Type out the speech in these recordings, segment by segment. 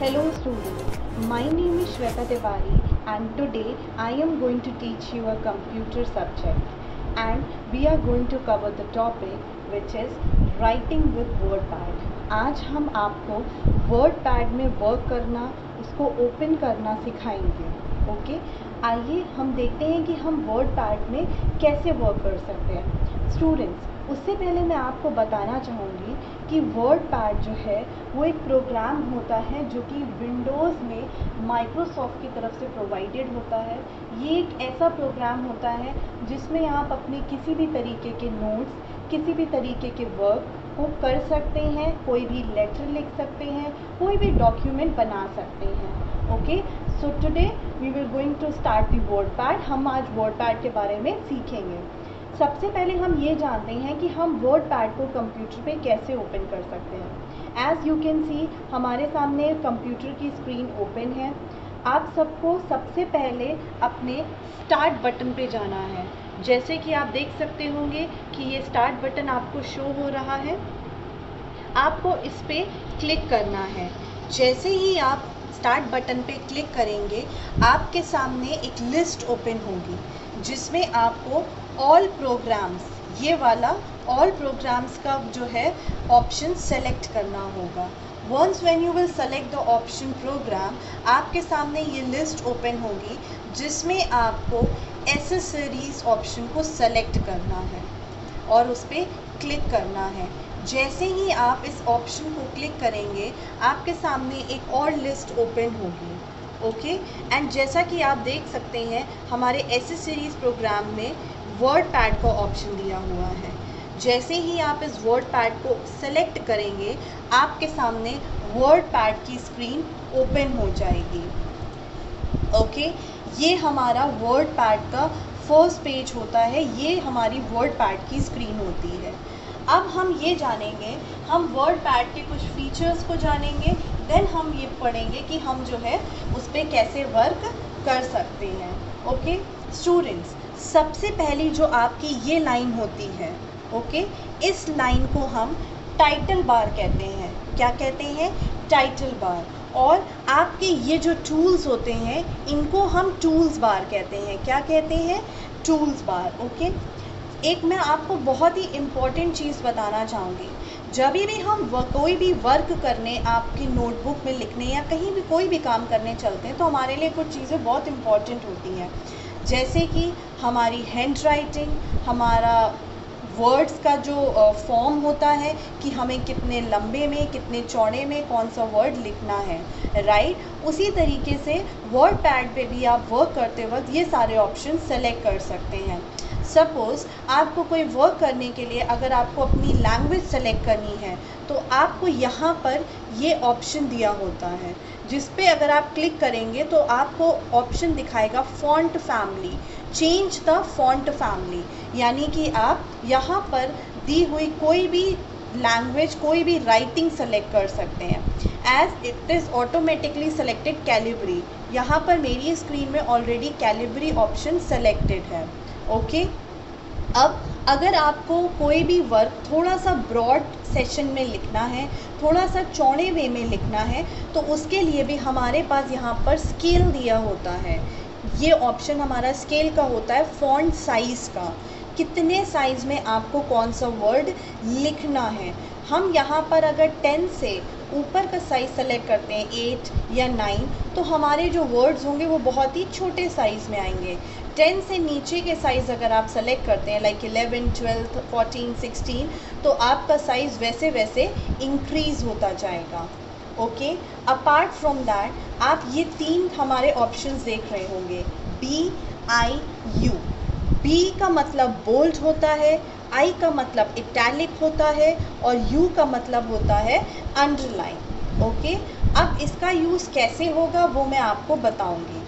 Hello students, my name is Shweta Tiwari and today I am going to teach you a computer subject and we are going to cover the topic which is writing with WordPad. आज हम आपको WordPad में work करना उसको open करना सिखाएँगे okay आइए हम देखते हैं कि हम WordPad में कैसे वर्क कर सकते हैं स्टूडेंट्स उससे पहले मैं आपको बताना चाहूँगी कि वर्ड पैड जो है, वो एक प्रोग्राम होता है जो कि विंडोज़ में माइक्रोसॉफ्ट की तरफ़ से प्रोवाइडेड होता है। ये एक ऐसा प्रोग्राम होता है जिसमें आप अपने किसी भी तरीके के नोट्स, किसी भी तरीके के वर्क को कर सकते हैं, कोई भी लेटर लिख सकते हैं, कोई भी डॉक्यूमेंट बना सकते हैं। Okay? So today we will going to start the word pad हम आज वर्ड पैड के बारे में सीखेंगे। सबसे पहले हम ये जानते हैं कि हम वर्ड पैड को कंप्यूटर पे कैसे ओपन कर सकते हैं। एज़ यू कैन सी हमारे सामने कंप्यूटर की स्क्रीन ओपन है। आप सबको सबसे पहले अपने स्टार्ट बटन पे जाना है। जैसे कि आप देख सकते होंगे कि ये स्टार्ट बटन आपको शो हो रहा है। आपको इस पर क्लिक करना है। जैसे ही आप स्टार्ट बटन पे क्लिक करेंगे, आपके सामने एक लिस्ट ओपन होगी, जिसमें आपको ऑल प्रोग्राम्स ये वाला ऑल प्रोग्राम्स का जो है ऑप्शन सेलेक्ट करना होगा। Once when you will select the option program आपके सामने ये लिस्ट ओपन होगी, जिसमें आपको एसेसरीज ऑप्शन को सेलेक्ट करना है और उस पर क्लिक करना है। जैसे ही आप इस ऑप्शन को क्लिक करेंगे, आपके सामने एक और लिस्ट ओपन होगी ओके एंड जैसा कि आप देख सकते हैं, हमारे एसेसरीज प्रोग्राम में वर्ड पैड का ऑप्शन दिया हुआ है। जैसे ही आप इस वर्ड पैड को सेलेक्ट करेंगे, आपके सामने वर्ड पैड की स्क्रीन ओपन हो जाएगी। ओके ये हमारा वर्ड पैड का फ़र्स्ट पेज होता है। ये हमारी वर्ड पैड की स्क्रीन होती है। अब हम ये जानेंगे, हम वर्ड पैड के कुछ फीचर्स को जानेंगे देन हम ये पढ़ेंगे कि हम जो है, उस पर कैसे वर्क कर सकते हैं। ओके स्टूडेंट्स सबसे पहली जो आपकी ये लाइन होती है ओके इस लाइन को हम टाइटल बार कहते हैं। क्या कहते हैं? टाइटल बार और आपके ये जो टूल्स होते हैं, इनको हम टूल्स बार कहते हैं। क्या कहते हैं? टूल्स बार ओके एक मैं आपको बहुत ही इंपॉर्टेंट चीज़ बताना चाहूँगी। जब भी हम कोई भी वर्क करने, आपकी नोटबुक में लिखने या कहीं भी कोई भी काम करने चलते हैं तो हमारे लिए कुछ चीज़ें बहुत इंपॉर्टेंट होती हैं। जैसे कि हमारी हैंड राइटिंग हमारा वर्ड्स का जो फॉर्म होता है कि हमें कितने लंबे में, कितने चौड़े में कौन सा वर्ड लिखना है राइट उसी तरीके से वर्ड पैड पे भी आप वर्क करते वक्त ये सारे ऑप्शन सेलेक्ट कर सकते हैं। सपोज़ आपको कोई वर्क करने के लिए अगर आपको अपनी लैंग्वेज सेलेक्ट करनी है तो आपको यहाँ पर ये ऑप्शन दिया होता है। जिस पे अगर आप क्लिक करेंगे तो आपको ऑप्शन दिखाएगा font family change the font family यानी कि आप यहाँ पर दी हुई कोई भी लैंग्वेज कोई भी राइटिंग सेलेक्ट कर सकते हैं. As it is automatically selected Calibri यहाँ पर मेरी स्क्रीन में ऑलरेडी कैलिब्री ऑप्शन सेलेक्टेड है. Okay okay? अब अगर आपको कोई भी वर्क थोड़ा सा ब्रॉड सेशन में लिखना है, थोड़ा सा चौड़े वे में लिखना है तो उसके लिए भी हमारे पास यहाँ पर स्केल दिया होता है। ये ऑप्शन हमारा स्केल का होता है फॉन्ट साइज़ का। कितने साइज़ में आपको कौन सा वर्ड लिखना है? हम यहाँ पर अगर टेन से ऊपर का साइज़ सेलेक्ट करते हैं एट या नाइन तो हमारे जो वर्ड्स होंगे वो बहुत ही छोटे साइज़ में आएँगे। टेन से नीचे के साइज़ अगर आप सेलेक्ट करते हैं like eleven twelfth fourteen sixteen तो आपका साइज़ वैसे वैसे इंक्रीज़ होता जाएगा। ओके अपार्ट फ्रॉम दैट आप ये तीन हमारे ऑप्शंस देख रहे होंगे। बी आई यू बी का मतलब बोल्ड होता है आई का मतलब इटैलिक होता है, और यू का मतलब होता है अंडरलाइन ओके अब इसका यूज़ कैसे होगा वो मैं आपको बताऊँगी।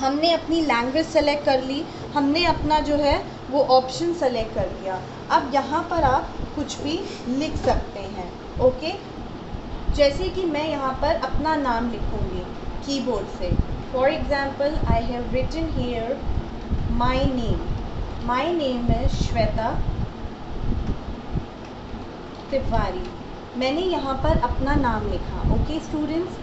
हमने अपनी लैंग्वेज सेलेक्ट कर ली हमने अपना जो है वो ऑप्शन सेलेक्ट कर लिया। अब यहाँ पर आप कुछ भी लिख सकते हैं ओके जैसे कि मैं यहाँ पर अपना नाम लिखूँगी कीबोर्ड से। For example I have written here my name my name है श्वेता तिवारी मैंने यहाँ पर अपना नाम लिखा ओके okay, स्टूडेंट्स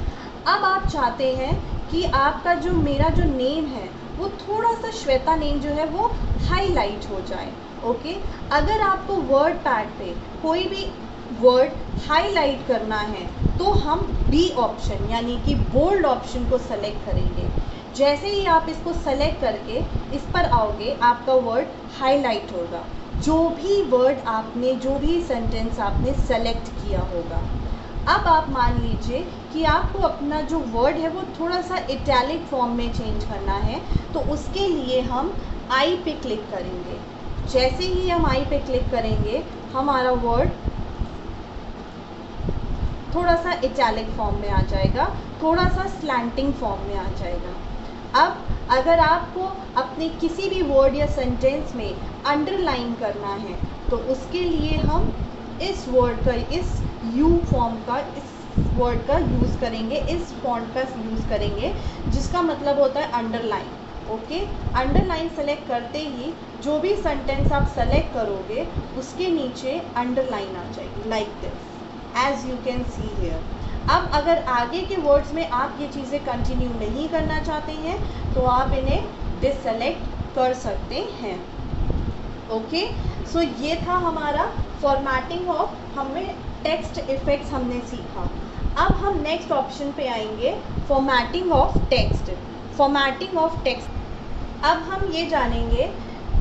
अब आप चाहते हैं कि आपका जो मेरा जो नेम है, वो थोड़ा सा श्वेता नेम जो है, वो हाईलाइट हो जाए ओके अगर आपको वर्ड पैड पे कोई भी वर्ड हाईलाइट करना है तो हम बी ऑप्शन यानी कि बोल्ड ऑप्शन को सेलेक्ट करेंगे। जैसे ही आप इसको सेलेक्ट करके इस पर आओगे, आपका वर्ड हाईलाइट होगा। जो भी वर्ड आपने, जो भी सेंटेंस आपने सेलेक्ट किया होगा। अब आप मान लीजिए कि आपको अपना जो वर्ड है वो थोड़ा सा इटैलिक फॉर्म में चेंज करना है तो उसके लिए हम आई पे क्लिक करेंगे। जैसे ही हम आई पे क्लिक करेंगे, हमारा वर्ड थोड़ा सा इटैलिक फॉर्म में आ जाएगा थोड़ा सा स्लैंटिंग फॉर्म में आ जाएगा। अब अगर आपको अपने किसी भी वर्ड या सेंटेंस में अंडरलाइन करना है तो उसके लिए हम इस वर्ड का, इस यू फॉर्म का, इस वर्ड का यूज़ करेंगे, इस फॉन्ट का यूज़ करेंगे, जिसका मतलब होता है अंडरलाइन ओके अंडरलाइन सेलेक्ट करते ही जो भी सेंटेंस आप सेलेक्ट करोगे, उसके नीचे अंडरलाइन आ जाएगी like this as you can see here अब अगर आगे के वर्ड्स में आप ये चीज़ें कंटिन्यू नहीं करना चाहते हैं तो आप इन्हें डिसलेक्ट कर सकते हैं ओके सो so, ये था हमारा फॉर्मेटिंग ऑफ़ हमें टेक्स्ट इफ़ेक्ट्स हमने सीखा। अब हम नेक्स्ट ऑप्शन पे आएँगे formatting of text formatting of text अब हम ये जानेंगे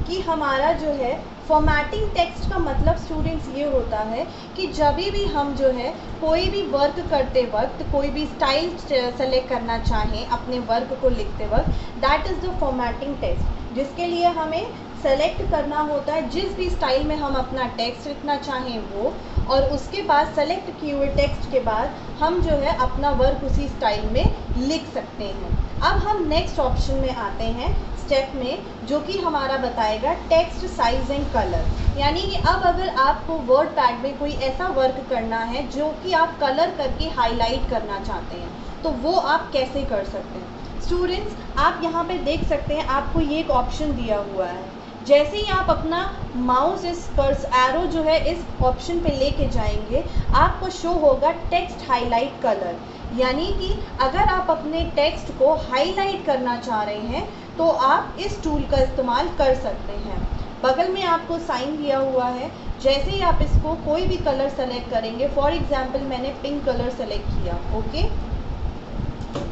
कि हमारा जो है फॉर्मेटिंग टेक्स्ट का मतलब स्टूडेंट्स ये होता है कि जब भी हम जो है कोई भी वर्क करते वक्त कोई भी स्टाइल सेलेक्ट करना चाहें अपने वर्क को लिखते वक्त that is the formatting text जिसके लिए हमें सेलेक्ट करना होता है, जिस भी स्टाइल में हम अपना टेक्स्ट लिखना चाहें वो, और उसके बाद सेलेक्ट किए हुए टेक्स्ट के बाद हम जो है अपना वर्क उसी स्टाइल में लिख सकते हैं। अब हम नेक्स्ट ऑप्शन में आते हैं स्टेप में, जो कि हमारा बताएगा टेक्स्ट साइज़ एंड कलर यानी कि अब अगर आपको वर्ड पैड में कोई ऐसा वर्क करना है, जो कि आप कलर करके हाईलाइट करना चाहते हैं तो वो आप कैसे कर सकते हैं? स्टूडेंट्स आप यहाँ पे देख सकते हैं, आपको ये एक ऑप्शन दिया हुआ है। जैसे ही आप अपना माउस इस कर्स एरो जो है, इस ऑप्शन पे लेके जाएँगे, आपको शो होगा टेक्स्ट हाईलाइट कलर यानी कि अगर आप अपने टेक्स्ट को हाईलाइट करना चाह रहे हैं तो आप इस टूल का इस्तेमाल कर सकते हैं. बगल में आपको साइन दिया हुआ है. जैसे ही आप इसको कोई भी कलर सेलेक्ट करेंगे फॉर एग्ज़ाम्पल मैंने पिंक कलर सेलेक्ट किया ओके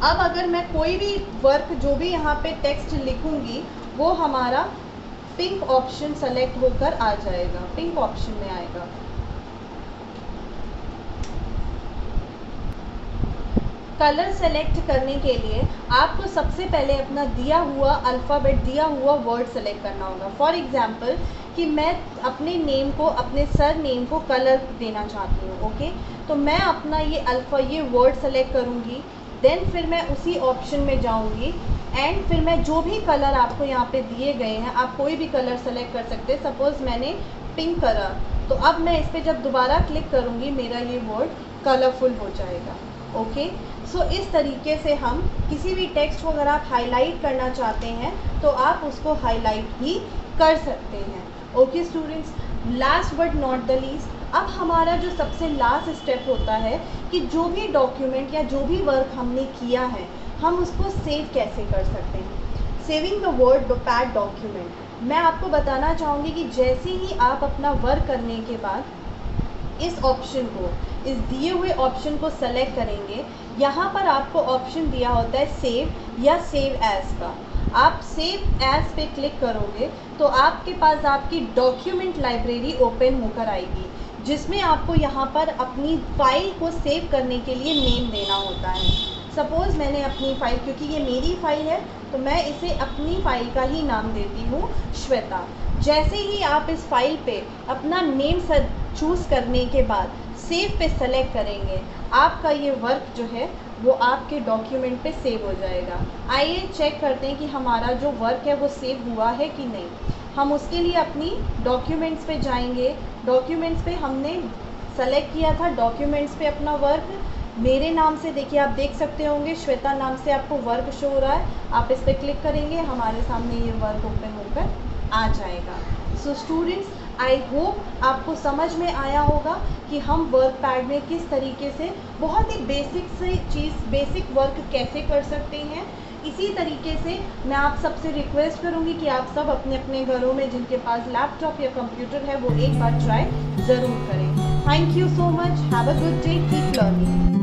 अब अगर मैं कोई भी वर्क जो भी यहाँ पे टेक्स्ट लिखूँगी, वो हमारा पिंक ऑप्शन सेलेक्ट होकर आ जाएगा। पिंक ऑप्शन में आएगा। कलर सेलेक्ट करने के लिए आपको सबसे पहले अपना दिया हुआ अल्फ़ाबेट दिया हुआ वर्ड सेलेक्ट करना होगा। फॉर एग्ज़ाम्पल कि मैं अपने नेम को, अपने सर नेम को कलर देना चाहती हूँ ओके तो मैं अपना ये अल्फ़ा ये वर्ड सेलेक्ट करूँगी। देन फिर मैं उसी ऑप्शन में जाऊँगी। एंड फिर मैं जो भी कलर आपको यहाँ पे दिए गए हैं आप कोई भी कलर सेलेक्ट कर सकते हैं। सपोज़ मैंने पिंक करा तो अब मैं इस पर जब दोबारा क्लिक करूँगी मेरा ये वर्ड कलरफुल हो जाएगा ओके सो so, इस तरीके से हम किसी भी टेक्स्ट को अगर आप हाईलाइट करना चाहते हैं तो आप उसको हाईलाइट भी कर सकते हैं okay students last but not the least अब हमारा जो सबसे लास्ट स्टेप होता है कि जो भी डॉक्यूमेंट या जो भी वर्क हमने किया है, हम उसको सेव कैसे कर सकते हैं? Saving the word pad document मैं आपको बताना चाहूँगी कि जैसे ही आप अपना वर्क करने के बाद इस ऑप्शन को, इस दिए हुए ऑप्शन को सेलेक्ट करेंगे, यहाँ पर आपको ऑप्शन दिया होता है सेव या सेव एज का। आप सेव एज पे क्लिक करोगे तो आपके पास आपकी डॉक्यूमेंट लाइब्रेरी ओपन होकर आएगी, जिसमें आपको यहाँ पर अपनी फ़ाइल को सेव करने के लिए नेम देना होता है। सपोज़ मैंने अपनी फ़ाइल क्योंकि ये मेरी फ़ाइल है तो मैं इसे अपनी फ़ाइल का ही नाम देती हूँ, श्वेता। जैसे ही आप इस फ़ाइल पे अपना नेम चूज़ करने के बाद सेव पे सेलेक्ट करेंगे, आपका ये वर्क जो है वो आपके डॉक्यूमेंट पे सेव हो जाएगा। आइए चेक करते हैं कि हमारा जो वर्क है वो सेव हुआ है कि नहीं। हम उसके लिए अपनी डॉक्यूमेंट्स पे जाएँगे। डॉक्यूमेंट्स पे हमने सेलेक्ट किया था। डॉक्यूमेंट्स पे अपना वर्क मेरे नाम से देखिए आप देख सकते होंगे श्वेता नाम से आपको वर्क शो हो रहा है। आप इस पर क्लिक करेंगे हमारे सामने ये वर्क ओपन होकर आ जाएगा। So so, students I hope आपको समझ में आया होगा कि हम वर्क पैड में किस तरीके से बहुत ही बेसिक से चीज़ बेसिक वर्क कैसे कर सकते हैं। इसी तरीके से मैं आप सबसे रिक्वेस्ट करूँगी कि आप सब अपने अपने घरों में जिनके पास लैपटॉप या कंप्यूटर है, वो एक बार ट्राई ज़रूर करें। Thank you so much have a good day keep learning